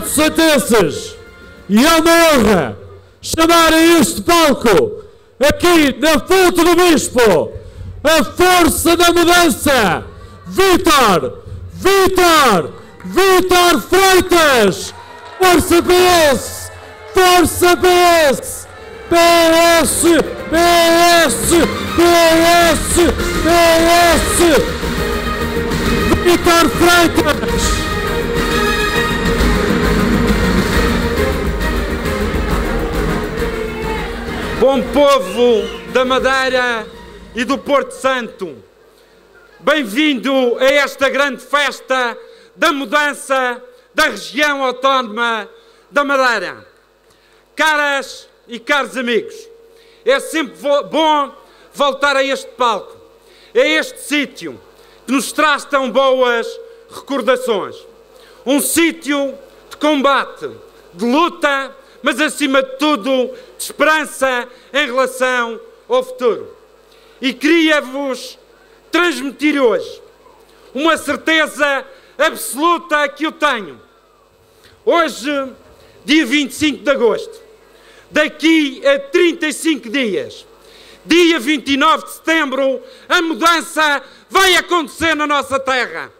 Porto Santenses. E é uma honra chamar a este palco, aqui na Fonte do Bispo, a força da mudança, Vitor, Vitor, Vitor Freitas, Força PS, Força PS, PS, PS, PS, PS, Vitor Freitas. Bom povo da Madeira e do Porto Santo, bem-vindo a esta grande festa da mudança da região autónoma da Madeira. Caras e caros amigos, é sempre bom voltar a este palco, a este sítio que nos traz tão boas recordações. Um sítio de combate, de luta, mas acima de tudo de esperança em relação ao futuro. E queria-vos transmitir hoje uma certeza absoluta que eu tenho. Hoje, dia 25 de agosto, daqui a 35 dias, dia 29 de setembro, a mudança vai acontecer na nossa terra.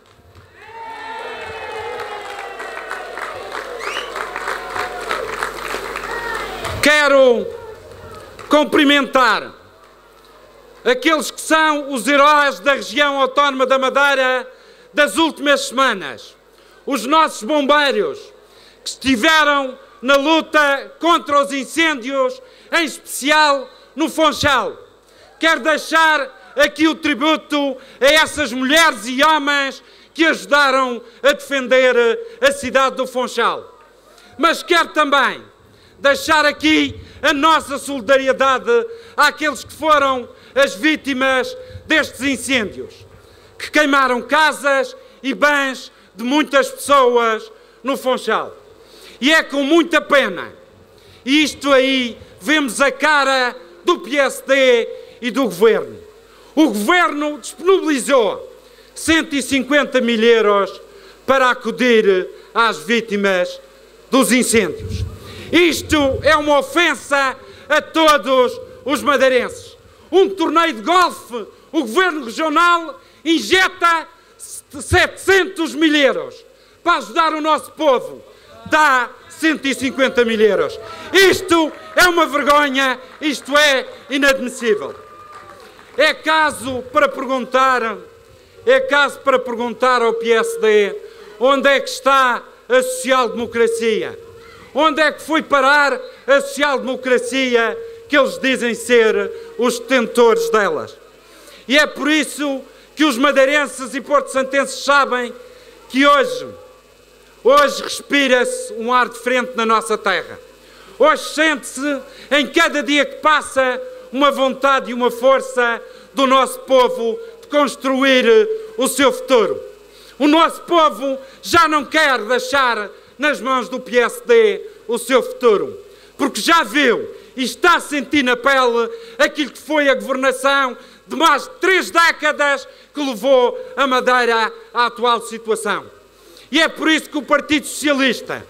Quero cumprimentar aqueles que são os heróis da região autónoma da Madeira das últimas semanas, os nossos bombeiros que estiveram na luta contra os incêndios, em especial no Funchal. Quero deixar aqui o tributo a essas mulheres e homens que ajudaram a defender a cidade do Funchal. Mas quero também deixar aqui a nossa solidariedade àqueles que foram as vítimas destes incêndios, que queimaram casas e bens de muitas pessoas no Funchal. E é com muita pena, isto aí vemos a cara do PSD e do Governo. O Governo disponibilizou 150 mil euros para acudir às vítimas dos incêndios. Isto é uma ofensa a todos os madeirenses. Um torneio de golfe, o Governo Regional injeta 700 mil euros para ajudar o nosso povo. Dá 150 mil euros. Isto é uma vergonha, isto é inadmissível. É caso para perguntar, é caso para perguntar ao PSD onde é que está a social-democracia. Onde é que foi parar a social-democracia que eles dizem ser os detentores delas? E é por isso que os madeirenses e porto-santenses sabem que hoje, hoje respira-se um ar diferente na nossa terra. Hoje sente-se, em cada dia que passa, uma vontade e uma força do nosso povo de construir o seu futuro. O nosso povo já não quer deixar nas mãos do PSD o seu futuro. Porque já viu e está a sentir na pele aquilo que foi a governação de mais de três décadas que levou a Madeira à atual situação. E é por isso que o Partido Socialista,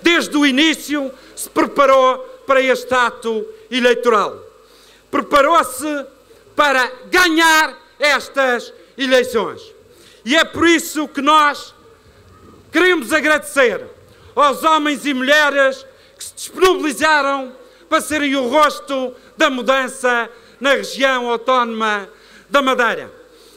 desde o início, se preparou para este ato eleitoral. Preparou-se para ganhar estas eleições. E é por isso que nós queremos agradecer aos homens e mulheres que se disponibilizaram para serem o rosto da mudança na região autónoma da Madeira.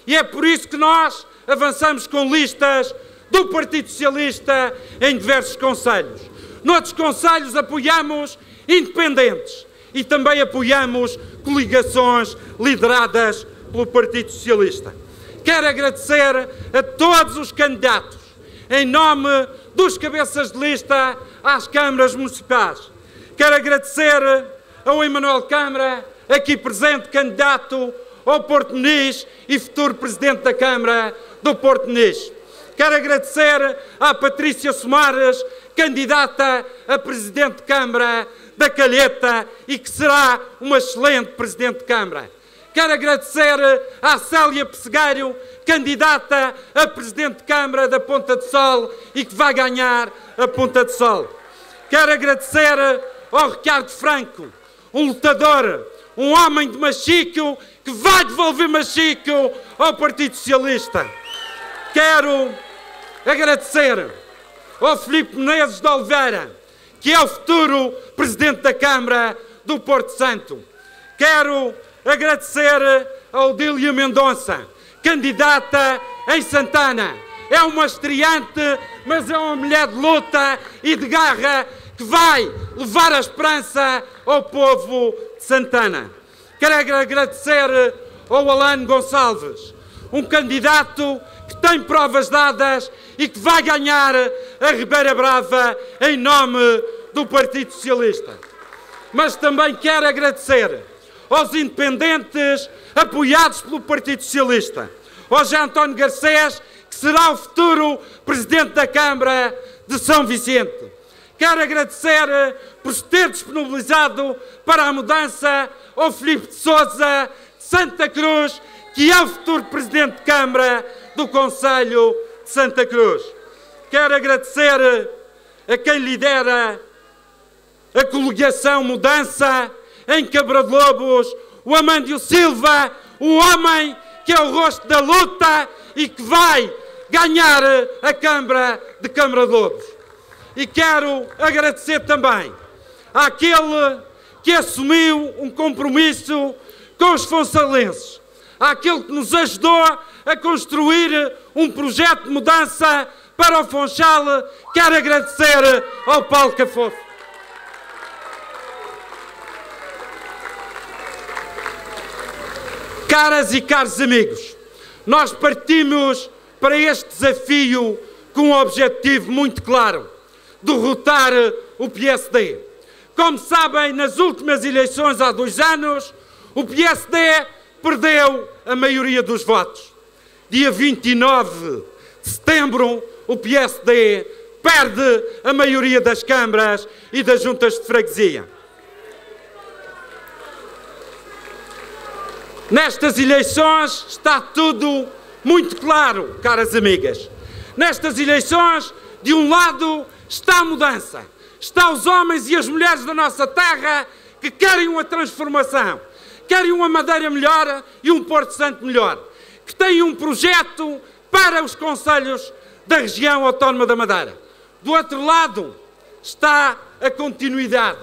E é por isso que nós avançamos com listas do Partido Socialista em diversos conselhos. Noutros conselhos apoiamos independentes e também apoiamos coligações lideradas pelo Partido Socialista. Quero agradecer a todos os candidatos em nome dos cabeças de lista às câmaras municipais. Quero agradecer ao Emanuel Câmara, aqui presente, candidato ao Porto Muniz e futuro Presidente da Câmara do Porto Muniz. Quero agradecer à Patrícia Somares, candidata a Presidente de Câmara da Calheta e que será uma excelente Presidente de Câmara. Quero agradecer à Célia Pessegueiro, candidata a Presidente de Câmara da Ponta de Sol e que vai ganhar a Ponta de Sol. Quero agradecer ao Ricardo Franco, um lutador, um homem de Machico que vai devolver Machico ao Partido Socialista. Quero agradecer ao Filipe Menezes de Oliveira, que é o futuro Presidente da Câmara do Porto Santo. Quero agradecer ao Dília Mendonça, candidata em Santana. É uma estreante, mas é uma mulher de luta e de garra que vai levar a esperança ao povo de Santana. Quero agradecer ao Alano Gonçalves, um candidato que tem provas dadas e que vai ganhar a Ribeira Brava em nome do Partido Socialista. Mas também quero agradecer aos independentes apoiados pelo Partido Socialista, ao Jean António Garcês, que será o futuro Presidente da Câmara de São Vicente. Quero agradecer por se ter disponibilizado para a mudança ao Filipe de Souza de Santa Cruz, que é o futuro Presidente de Câmara do Conselho de Santa Cruz. Quero agradecer a quem lidera a coligação Mudança em Cabra de Lobos, o Amândio Silva, o homem que é o rosto da luta e que vai ganhar a Câmara de Câmara de Lobos. E quero agradecer também àquele que assumiu um compromisso com os fonsalenses, àquele que nos ajudou a construir um projeto de mudança para o Funchal. Quero agradecer ao Paulo Cafofo. Caras e caros amigos, nós partimos para este desafio com um objetivo muito claro: derrotar o PSD. Como sabem, nas últimas eleições há dois anos, o PSD perdeu a maioria dos votos. Dia 29 de setembro, o PSD perde a maioria das câmaras e das juntas de freguesia. Nestas eleições está tudo muito claro, caras amigas. Nestas eleições, de um lado está a mudança, está os homens e as mulheres da nossa terra que querem uma transformação, querem uma Madeira melhor e um Porto Santo melhor, que têm um projeto para os conselhos da região autónoma da Madeira. Do outro lado está a continuidade,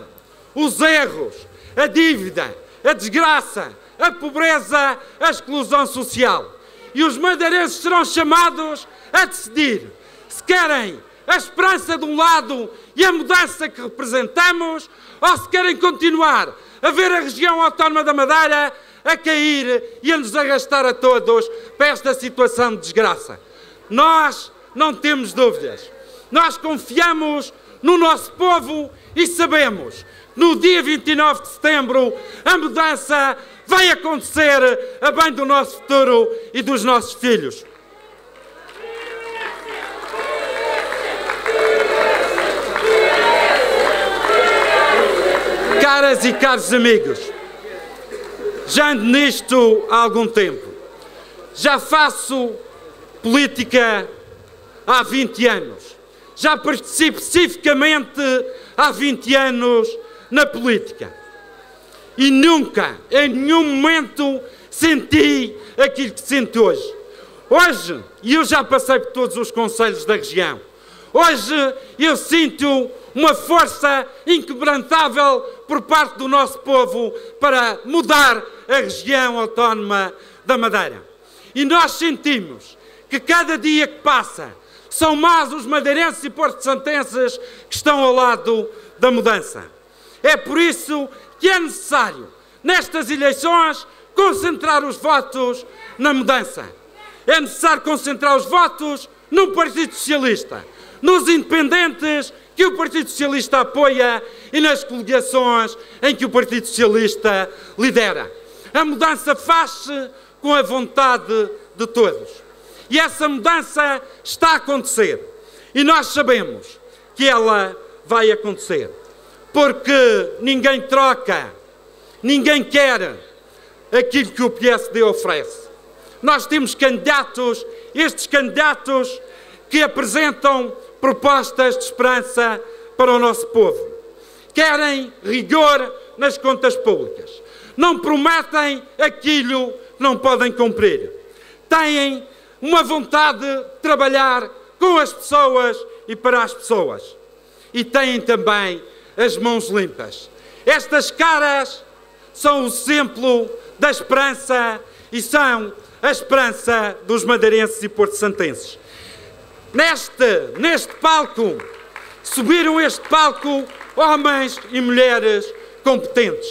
os erros, a dívida, a desgraça, a pobreza, a exclusão social. E os madeirenses serão chamados a decidir se querem a esperança de um lado e a mudança que representamos, ou se querem continuar a ver a região autónoma da Madeira a cair e a nos arrastar a todos para esta situação de desgraça. Nós não temos dúvidas. Nós confiamos no nosso povo e sabemos no dia 29 de setembro a mudança vai acontecer a bem do nosso futuro e dos nossos filhos. Caras e caros amigos, já ando nisto há algum tempo. Já faço política há 20 anos. Já participo especificamente há 20 anos na política. E nunca, em nenhum momento, senti aquilo que sinto hoje. Hoje, e eu já passei por todos os conselhos da região, hoje eu sinto uma força inquebrantável por parte do nosso povo para mudar a região autónoma da Madeira. E nós sentimos que cada dia que passa são mais os madeirenses e porto-santenses que estão ao lado da mudança. É por isso que é necessário, nestas eleições, concentrar os votos na mudança. É necessário concentrar os votos no Partido Socialista, nos independentes que o Partido Socialista apoia e nas coligações em que o Partido Socialista lidera. A mudança faz-se com a vontade de todos. E essa mudança está a acontecer. E nós sabemos que ela vai acontecer porque ninguém troca, ninguém quer aquilo que o PSD oferece. Nós temos candidatos, estes candidatos que apresentam propostas de esperança para o nosso povo. Querem rigor nas contas públicas. Não prometem aquilo que não podem cumprir. Têm uma vontade de trabalhar com as pessoas e para as pessoas. E têm também as mãos limpas. Estas caras são o exemplo da esperança e são a esperança dos madeirenses e porto-santenses. Neste, neste palco, subiram este palco homens e mulheres competentes.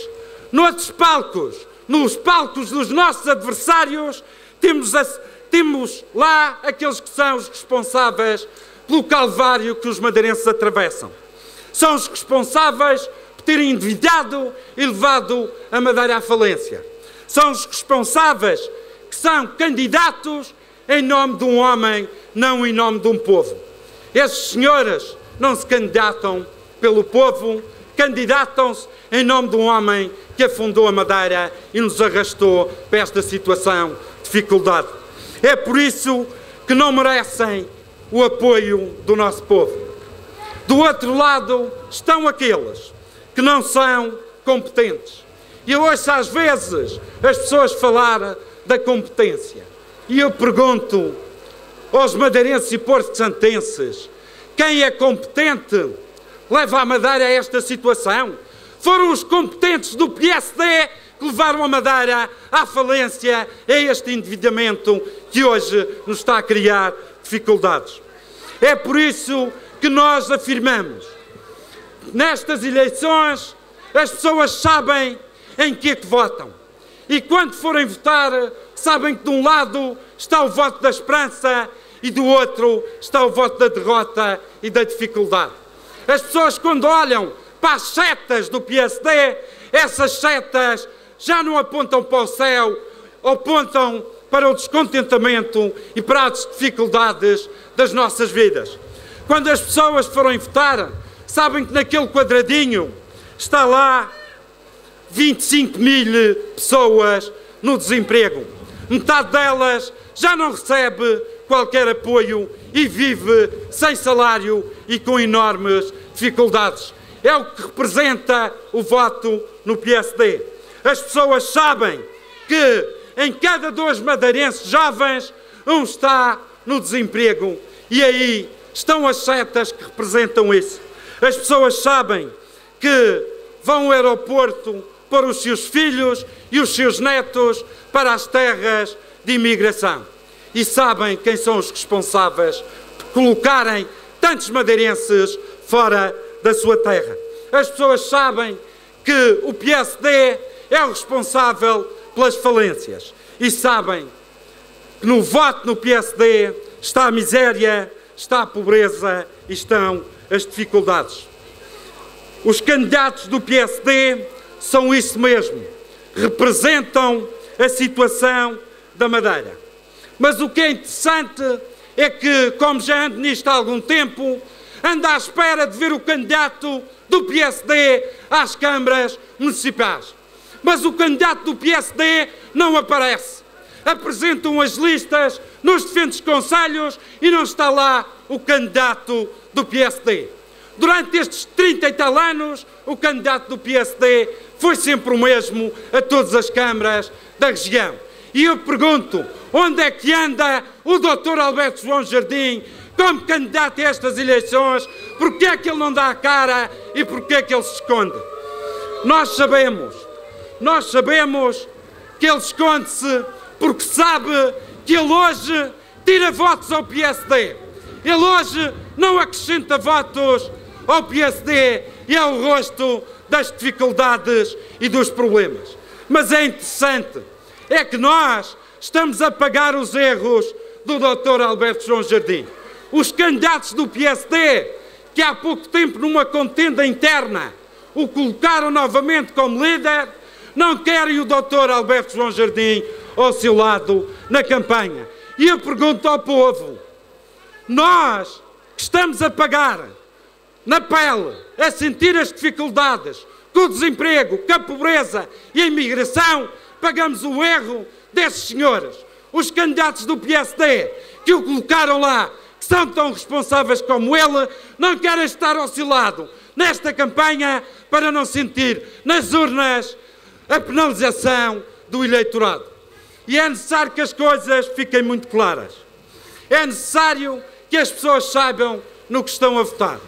Noutros palcos, nos palcos dos nossos adversários, temos, a, temos lá aqueles que são os responsáveis pelo calvário que os madeirenses atravessam. São os responsáveis por terem endividado e levado a Madeira à falência. São os responsáveis que são candidatos em nome de um homem, não em nome de um povo. Esses senhores não se candidatam pelo povo, candidatam-se em nome de um homem que afundou a Madeira e nos arrastou para esta situação de dificuldade. É por isso que não merecem o apoio do nosso povo. Do outro lado estão aqueles que não são competentes. Eu ouço às vezes as pessoas falar da competência. E eu pergunto aos madeirenses e porto-santenses, quem é competente leva a Madeira a esta situação? Foram os competentes do PSD que levaram a Madeira à falência, a este endividamento que hoje nos está a criar dificuldades. É por isso que nós afirmamos, nestas eleições, as pessoas sabem em que é que votam. E quando forem votar, sabem que de um lado está o voto da esperança e do outro está o voto da derrota e da dificuldade. As pessoas, quando olham para as setas do PSD, essas setas já não apontam para o céu, apontam para o descontentamento e para as dificuldades das nossas vidas. Quando as pessoas forem votar, sabem que naquele quadradinho está lá 25 mil pessoas no desemprego. Metade delas já não recebe qualquer apoio e vive sem salário e com enormes dificuldades. É o que representa o voto no PSD. As pessoas sabem que em cada dois madeirenses jovens, um está no desemprego. E aí estão as setas que representam isso. As pessoas sabem que vão ao aeroporto pôr os seus filhos e os seus netos para as terras de imigração. E sabem quem são os responsáveis por colocarem tantos madeirenses fora da sua terra. As pessoas sabem que o PSD é o responsável pelas falências e sabem que no voto no PSD está a miséria, está a pobreza e estão as dificuldades. Os candidatos do PSD são isso mesmo. Representam a situação da Madeira. Mas o que é interessante é que, como já ando nisto há algum tempo, ando à espera de ver o candidato do PSD às câmaras municipais. Mas o candidato do PSD não aparece. Apresentam as listas nos diferentes conselhos e não está lá o candidato do PSD. Durante estes 30 e tal anos, o candidato do PSD foi sempre o mesmo a todas as câmaras da região. E eu pergunto, onde é que anda o doutor Alberto João Jardim como candidato a estas eleições? Porquê é que ele não dá a cara e porquê é que ele se esconde? Nós sabemos, nós sabemos que ele esconde-se porque sabe que ele hoje tira votos ao PSD. Ele hoje não acrescenta votos ao PSD e ao rosto das dificuldades e dos problemas. Mas é interessante, é que nós estamos a pagar os erros do Dr. Alberto João Jardim. Os candidatos do PSD, que há pouco tempo numa contenda interna o colocaram novamente como líder, não querem o Dr. Alberto João Jardim ao seu lado na campanha. E eu pergunto ao povo: nós que estamos a pagar na pele, a sentir as dificuldades, com o desemprego, com a pobreza e a imigração, pagamos o erro desses senhores, os candidatos do PSD, que o colocaram lá, que são tão responsáveis como ele, não querem estar ao seu lado nesta campanha para não sentir nas urnas a penalização do eleitorado. E é necessário que as coisas fiquem muito claras. É necessário que as pessoas saibam no que estão a votar.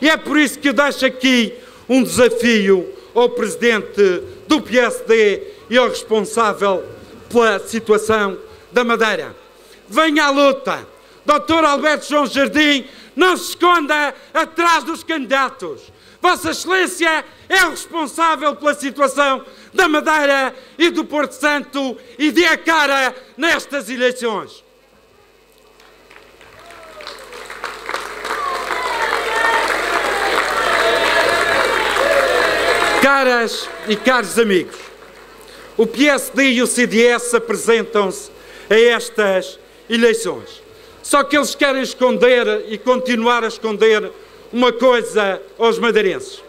E é por isso que eu deixo aqui um desafio ao Presidente do PSD e ao responsável pela situação da Madeira. Venha à luta. Doutor Alberto João Jardim, não se esconda atrás dos candidatos. Vossa Excelência é responsável pela situação da Madeira e do Porto Santo e dê a cara nestas eleições. Caras e caros amigos, o PSD e o CDS apresentam-se a estas eleições. Só que eles querem esconder e continuar a esconder uma coisa aos madeirenses.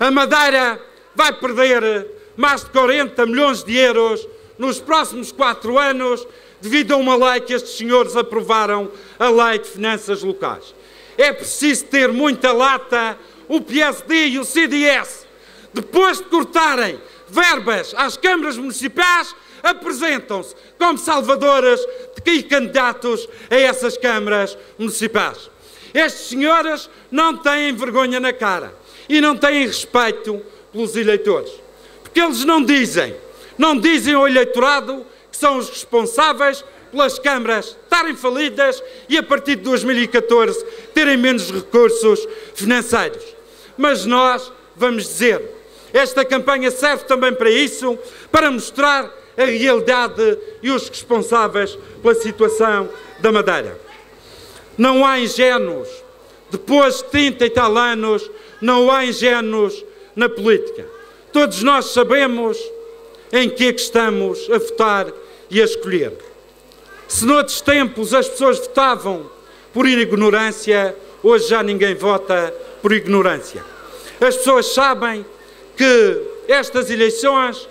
A Madeira vai perder mais de 40 milhões de euros nos próximos quatro anos devido a uma lei que estes senhores aprovaram, a Lei de Finanças Locais. É preciso ter muita lata, o PSD e o CDS depois de cortarem verbas às câmaras municipais, apresentam-se como salvadoras e candidatos a essas câmaras municipais. Estes senhores não têm vergonha na cara e não têm respeito pelos eleitores. Porque eles não dizem, não dizem ao eleitorado que são os responsáveis pelas câmaras estarem falidas e a partir de 2014 terem menos recursos financeiros. Mas nós vamos dizer, esta campanha serve também para isso, para mostrar a realidade e os responsáveis pela situação da Madeira. Não há ingênuos. Depois de 30 e tal anos, não há ingênuos na política. Todos nós sabemos em que é que estamos a votar e a escolher. Se noutros tempos as pessoas votavam por ignorância, hoje já ninguém vota por ignorância. As pessoas sabem que estas eleições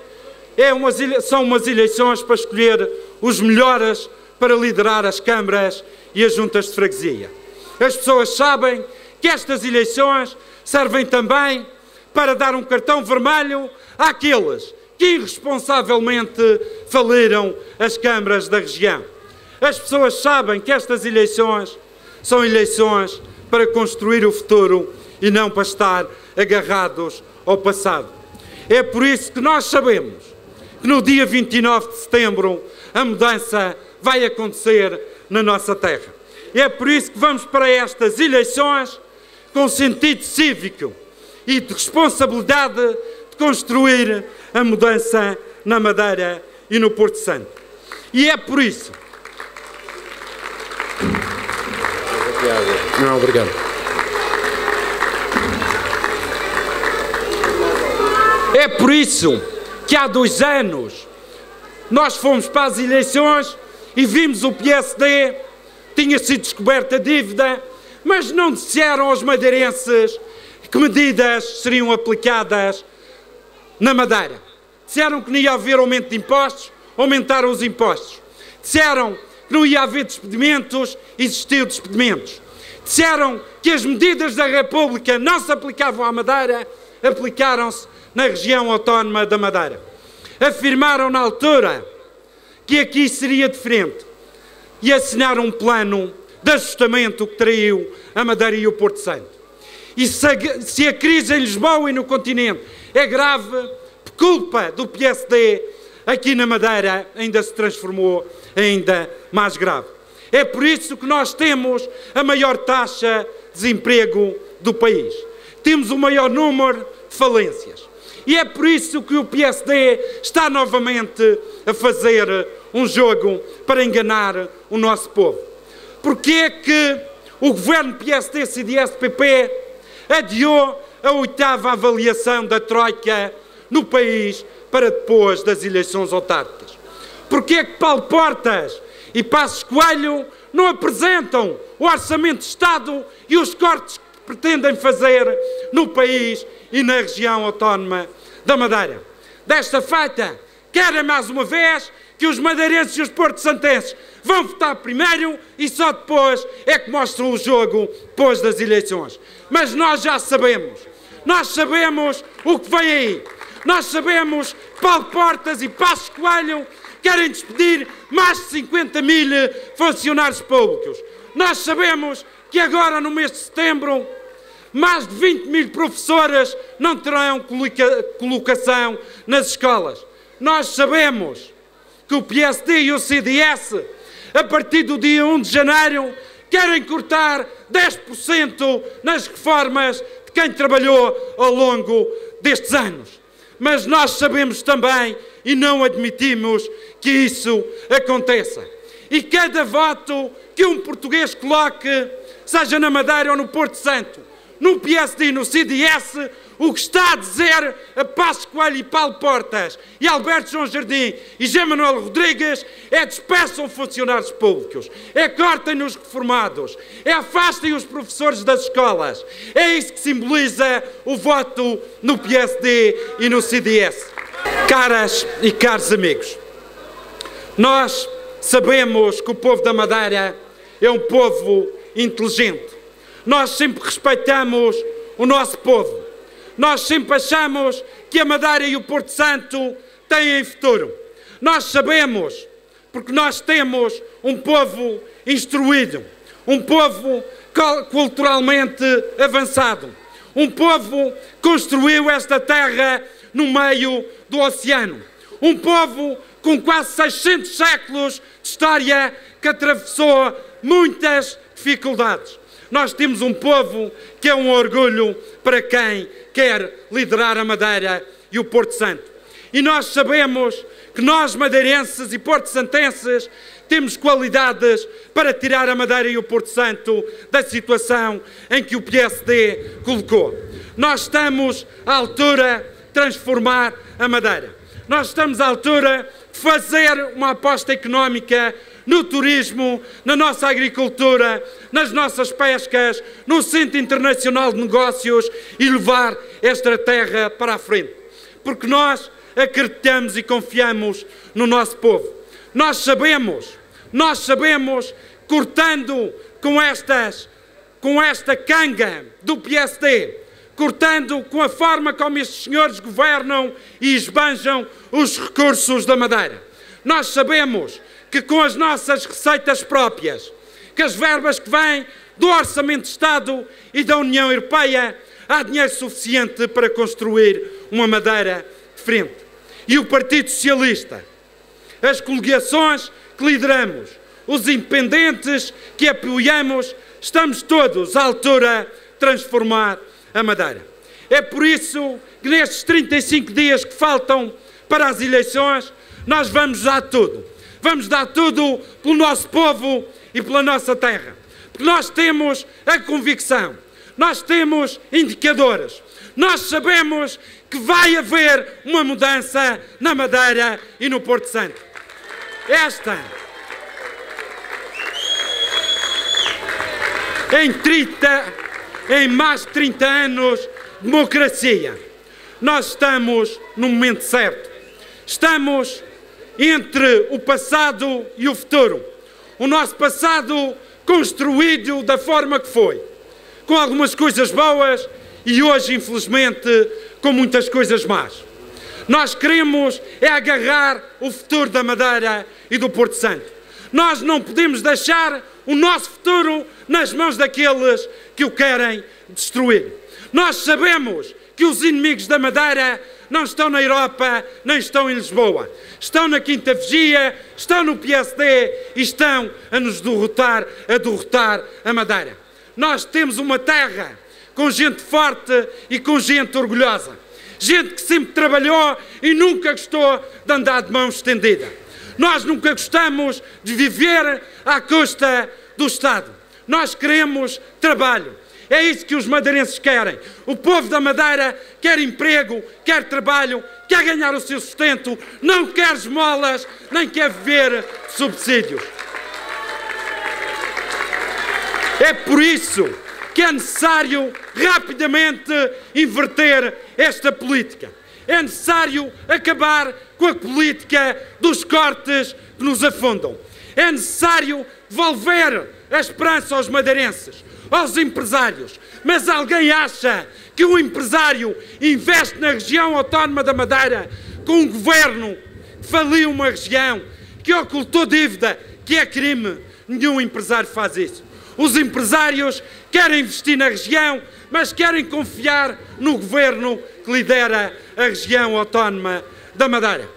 é umas, são umas eleições para escolher os melhores para liderar as câmaras e as juntas de freguesia. As pessoas sabem que estas eleições servem também para dar um cartão vermelho àqueles que irresponsavelmente faliram as câmaras da região. As pessoas sabem que estas eleições são eleições para construir o futuro e não para estar agarrados ao passado. É por isso que nós sabemos que no dia 29 de setembro a mudança vai acontecer na nossa terra. E é por isso que vamos para estas eleições com sentido cívico e de responsabilidade de construir a mudança na Madeira e no Porto Santo. E é por isso. Não, obrigado. É por isso que há dois anos nós fomos para as eleições e vimos o PSD, tinha sido descoberta a dívida, mas não disseram aos madeirenses que medidas seriam aplicadas na Madeira. Disseram que não ia haver aumento de impostos, aumentaram os impostos. Disseram que não ia haver despedimentos, existiu despedimentos. Disseram que as medidas da República não se aplicavam à Madeira, aplicaram-se na região autónoma da Madeira. Afirmaram na altura que aqui seria diferente e assinaram um plano de ajustamento que traiu a Madeira e o Porto Santo. E se a, se a crise em Lisboa e no continente é grave, por culpa do PSD, aqui na Madeira ainda se transformou ainda mais grave. É por isso que nós temos a maior taxa de desemprego do país. Temos o maior número de falências. E é por isso que o PSD está novamente a fazer um jogo para enganar o nosso povo. Porque é que o governo PSD, CDS, PP adiou a oitava avaliação da Troika no país para depois das eleições autárquicas? Porque é que Paulo Portas e Passos Coelho não apresentam o orçamento de Estado e os cortes que pretendem fazer no país e na região autónoma da Madeira. Desta feita, querem mais uma vez que os madeirenses e os porto-santenses vão votar primeiro e só depois é que mostram o jogo depois das eleições. Mas nós já sabemos, nós sabemos o que vem aí. Nós sabemos que Paulo Portas e Passos Coelho querem despedir mais de 50 mil funcionários públicos. Nós sabemos que agora, no mês de setembro, mais de 20 mil professoras não terão colocação nas escolas. Nós sabemos que o PSD e o CDS, a partir do dia 1 de janeiro, querem cortar 10% nas reformas de quem trabalhou ao longo destes anos. Mas nós sabemos também e não admitimos que isso aconteça. E cada voto que um português coloque, seja na Madeira ou no Porto Santo, no PSD e no CDS, o que está a dizer a Passos Coelho e Paulo Portas e Alberto João Jardim e José Manuel Rodrigues é despeçam funcionários públicos, é cortem os reformados, é afastem os professores das escolas. É isso que simboliza o voto no PSD e no CDS. Caras e caros amigos, nós sabemos que o povo da Madeira é um povo inteligente. Nós sempre respeitamos o nosso povo. Nós sempre achamos que a Madeira e o Porto Santo têm futuro. Nós sabemos, porque nós temos um povo instruído, um povo culturalmente avançado, um povo que construiu esta terra no meio do oceano, um povo com quase 600 séculos de história que atravessou muitas dificuldades. Nós temos um povo que é um orgulho para quem quer liderar a Madeira e o Porto Santo. E nós sabemos que nós, madeirenses e porto-santenses, temos qualidades para tirar a Madeira e o Porto Santo da situação em que o PSD colocou. Nós estamos à altura de transformar a Madeira. Nós estamos à altura de fazer uma aposta económica no turismo, na nossa agricultura, nas nossas pescas, no Centro Internacional de Negócios e levar esta terra para a frente. Porque nós acreditamos e confiamos no nosso povo. Nós sabemos, nós sabemos, cortando com estas, com esta canga do PSD, cortando com a forma como estes senhores governam e esbanjam os recursos da Madeira. Nós sabemos que com as nossas receitas próprias, que as verbas que vêm do Orçamento de Estado e da União Europeia, há dinheiro suficiente para construir uma Madeira diferente. E o Partido Socialista, as coligações que lideramos, os independentes que apoiamos, estamos todos à altura de transformar a Madeira. É por isso que nestes 35 dias que faltam para as eleições, nós vamos dar tudo vamos dar tudo pelo nosso povo e pela nossa terra. Porque nós temos a convicção, nós temos indicadores, nós sabemos que vai haver uma mudança na Madeira e no Porto Santo. Esta, em 30, em mais de 30 anos de democracia, nós estamos no momento certo. Estamos entre o passado e o futuro. O nosso passado construído da forma que foi, com algumas coisas boas e hoje, infelizmente, com muitas coisas más. Nós queremos é agarrar o futuro da Madeira e do Porto Santo. Nós não podemos deixar o nosso futuro nas mãos daqueles que o querem destruir. Nós sabemos que os inimigos da Madeira não estão na Europa, nem estão em Lisboa. Estão na Quinta Vigia, estão no PSD e estão a nos derrotar, a derrotar a Madeira. Nós temos uma terra com gente forte e com gente orgulhosa. Gente que sempre trabalhou e nunca gostou de andar de mão estendida. Nós nunca gostamos de viver à custa do Estado. Nós queremos trabalho. É isso que os madeirenses querem. O povo da Madeira quer emprego, quer trabalho, quer ganhar o seu sustento, não quer esmolas, nem quer viver subsídios. É por isso que é necessário rapidamente inverter esta política. É necessário acabar com a política dos cortes que nos afundam. É necessário devolver a esperança aos madeirenses, aos empresários. Mas alguém acha que um empresário investe na região autónoma da Madeira com um governo que faliu uma região, que ocultou dívida, que é crime? Nenhum empresário faz isso. Os empresários querem investir na região, mas querem confiar no governo que lidera a região autónoma da Madeira.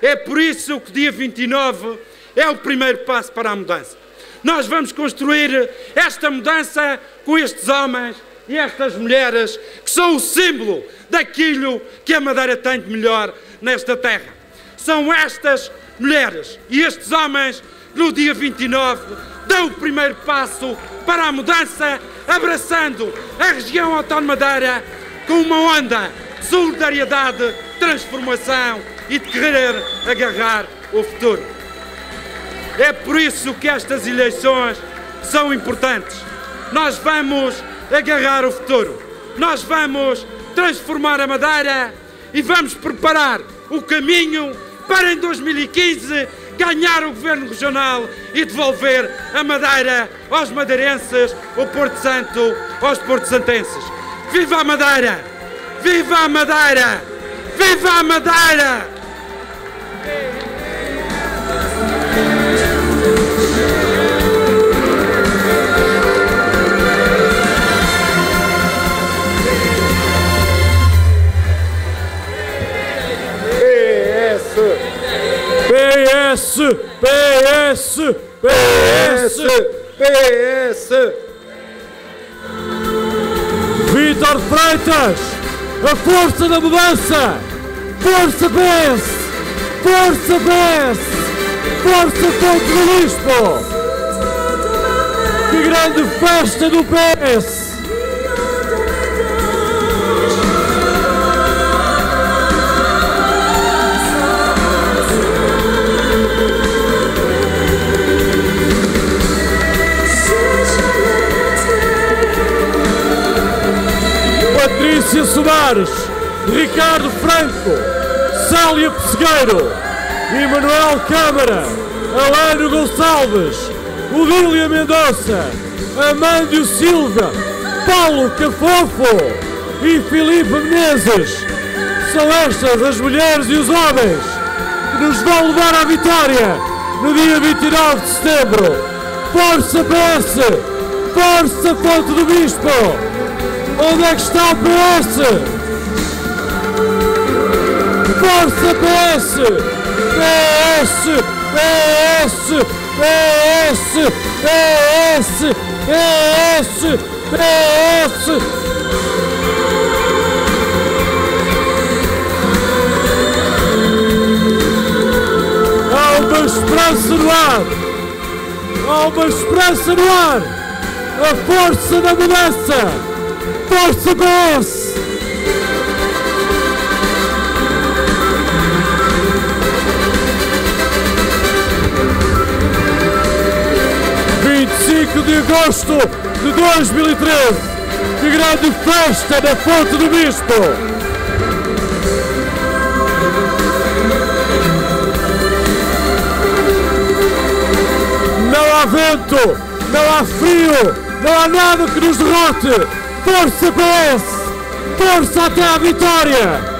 É por isso que dia 29 é o primeiro passo para a mudança. Nós vamos construir esta mudança com estes homens e estas mulheres que são o símbolo daquilo que a Madeira tem de melhor nesta terra. São estas mulheres e estes homens que no dia 29 dão o primeiro passo para a mudança, abraçando a região autónoma Madeira com uma onda de solidariedade, transformação e de querer agarrar o futuro. É por isso que estas eleições são importantes. Nós vamos agarrar o futuro. Nós vamos transformar a Madeira e vamos preparar o caminho para em 2015 ganhar o governo regional e devolver a Madeira aos madeirenses, o Porto Santo aos porto santenses. Viva a Madeira! Viva a Madeira! Viva a Madeira! PS, PS, PS, PS. Vitor Freitas, a força da mudança. Força PS, força PS, força do Lispo. Que grande festa do PS. Ricardo Franco, Célia Pessegueiro, Emanuel Câmara, Alano Gonçalves, Odília Mendonça, Amândio Silva, Paulo Cafofo e Filipe Menezes. São estas as mulheres e os homens que nos vão levar à vitória no dia 29 de setembro. Força PS! Força Fonte do Bispo! Onde é que está o PS? Força PS! PS! PS! PS! PS! PS! PS! Há uma esperança no ar! Há uma esperança no ar! A força da mudança! Força PS! Vinte e cinco de agosto de 2013, que grande festa na Fonte do Bispo! Não há vento, não há frio, não há nada que nos derrote! Força PS! Força até à vitória!